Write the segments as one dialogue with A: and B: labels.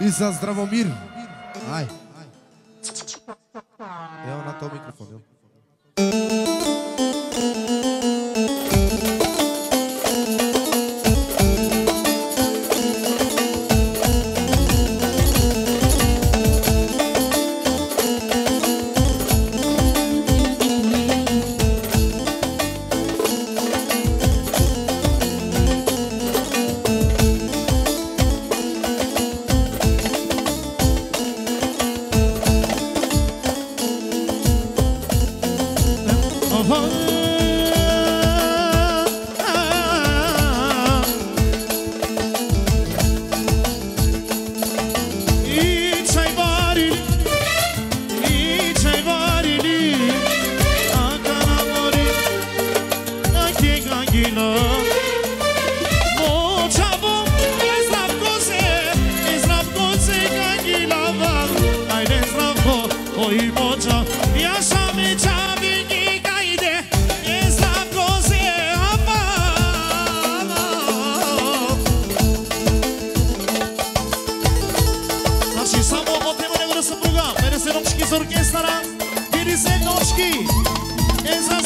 A: Isa Zdravomir. Ai. É, eu não o microfone. Eu. Mary Sedowski, Ezra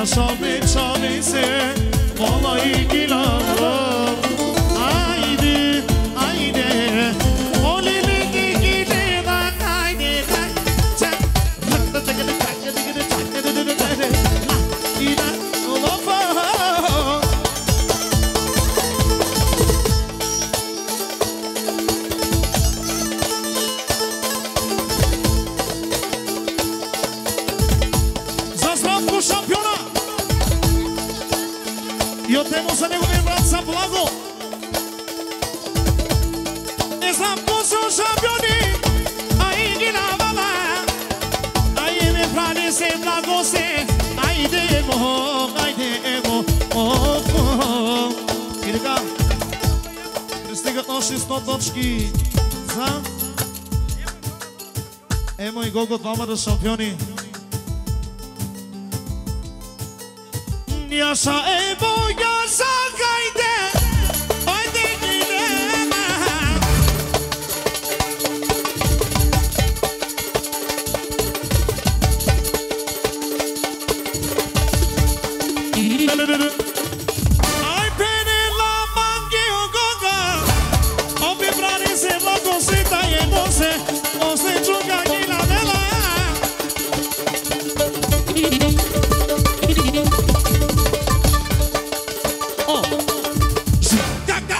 A: yaşa me see. Само за негови врат за благо. Не знам ко се шампиони, а и ги навала. Ајде се, благо се, ајде емо, ајде емо. И така, не стигат наши 100 точки за... Емо и Гого, да шампиони. دنیا صاحب و یا ساقیده آیده گیره Ai la cosita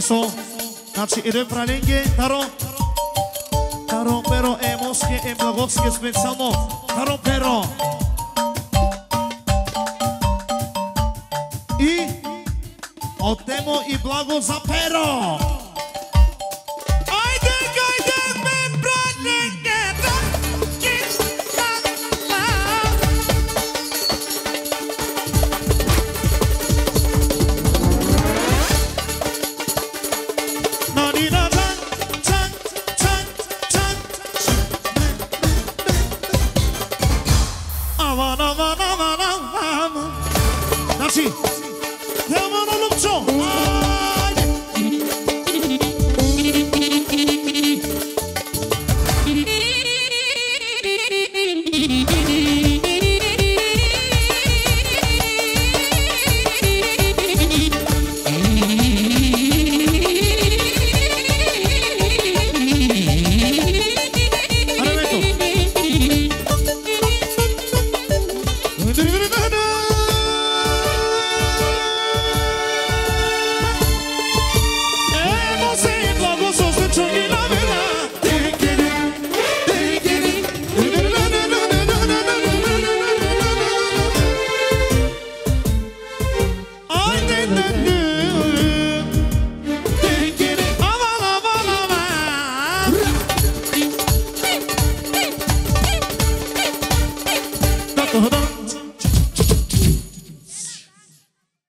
A: си значи со Значи еден праленге, taro, Таро перо е моске, е благовске специјално Таро перо И Отемо и благо за перо